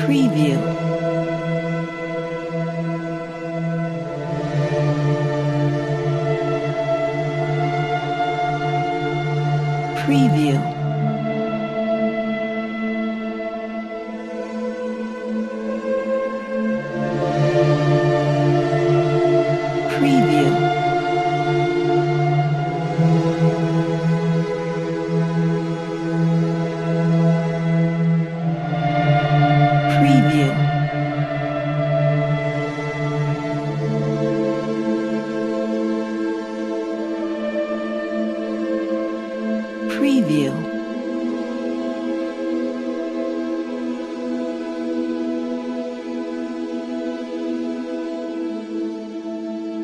Preview. Preview. preview.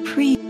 Pre